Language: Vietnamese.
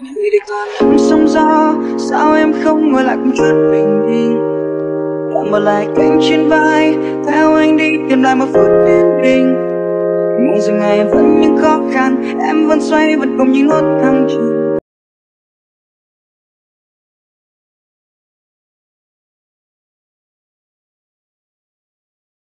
Vì để qua năm sóng gió, Sao em không ngồi lại cùng chút bình yên Làm mở lại cánh trên vai, Theo anh đi tìm lại một phút yên bình. Mong rằng ngày vẫn những khó khăn, Em vẫn xoay vẫn cùng những nốt thăng trầm